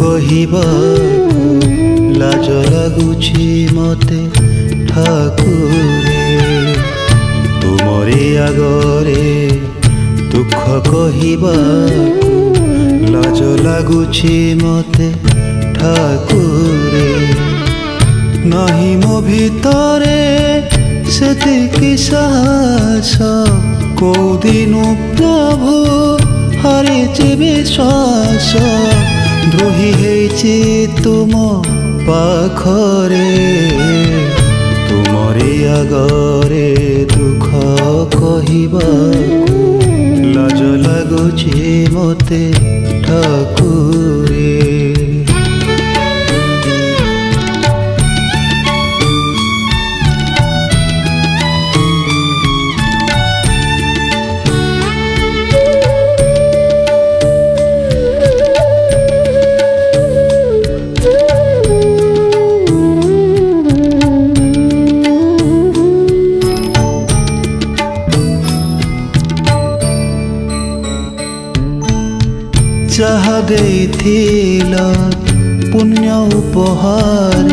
କହିବାକୁ ଲାଜ ଲାଗୁଛି ମୋତେ ଠାକୁରେ ତୁମରି ଆଗରେ ଦୁଃଖ କହିବାକୁ ଲାଜ ଲାଗୁଛି ମୋତେ ଠାକୁରେ ନାହିଁ ମୋ ଭିତରେ ସେତିକି ସାହସ କୋଉଦିନ ପ୍ରଭୁ ହରିଛି ବିଶ୍ୱାସ দ্রোহী হয়েছে তুম পাখরে তুমরি আগরে দুঃখ কহিবা লাজ লাগুছি মতে ঠাকুরে ଯାହା ଦେଇଥିଲ ପୁଣ୍ୟ ଉପହାର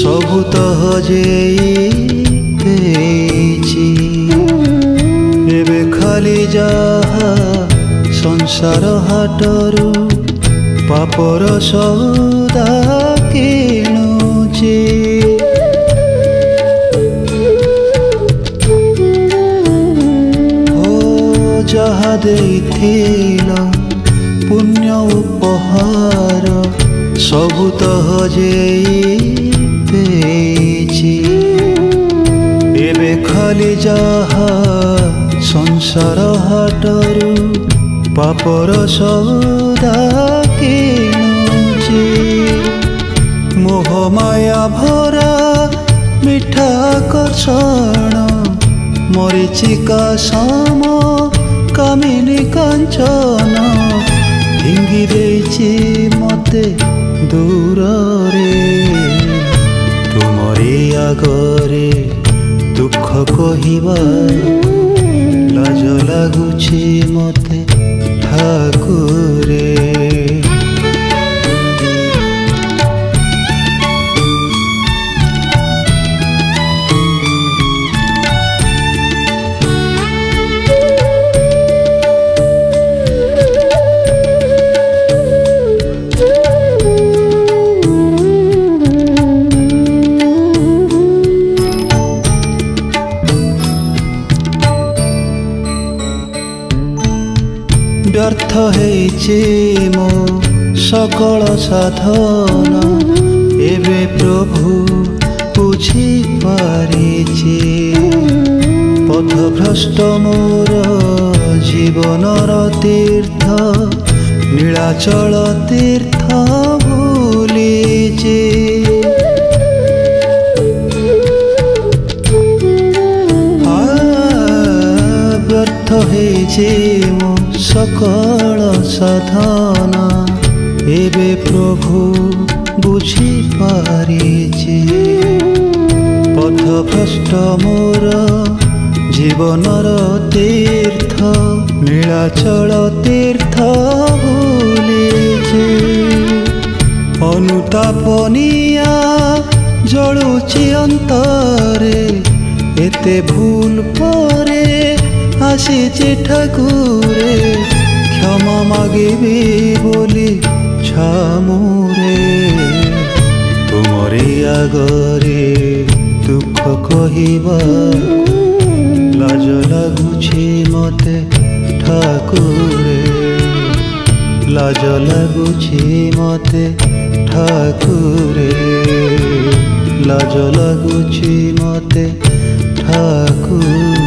ସବୁତଃ ଦେଇଛି ଏବେ ଖାଲି ଯାହା ସଂସାର ହାଟରୁ ପାପର ସଉଦା କିଣୁଛି ଯାହା ଦେଇଥିଲ পুণ্য উপহার সবুতহ যে পেয়েছি এবে খালি যাহা সংসার হাটরু পাপর সৌদা কিনুছি মোহ মায়া ভরা মিঠা কষণ মরিচিকা সাম কামিনী কাঞ্চনা ଫିଙ୍ଗି ଦେଇଛି ମୋତେ ଦୂରରେ ତୁମରି ଆଗରେ ଦୁଃଖ କହିବା ଲାଜ ଲାଗୁଛି ମୋତେ ব্যর্থ হয়েছে মো সকল সাধন এবে প্রভু বুঝি পারিছি পথভ্রষ্ট মোর জীবনর তীর্থ নীলাচল তীর্থ ভুলিছে ହେଇଛି ମୁଁ ସକଳ ସାଧନା ଏବେ ପ୍ରଭୁ ବୁଝିପାରିଛି ପଥଭ୍ରଷ୍ଟ ମୋର ଜୀବନର ତୀର୍ଥ ନୀଳାଚଳ ତୀର୍ଥ ଭୁଲିଛି অনুতাপনিয়া জড়ুচি অন্তরে এতে ভুল পরে আসেছে ঠাকুরে ক্ষমা মাগিবি বলি ছামুরে তোমারি আগরে দুঃখ কহিবা লাজ লাগুছে মতে ঠাকুরে লাজ লাগুছে মতে ঠাকুরে লাজ লাগুছে মতে ঠাকুর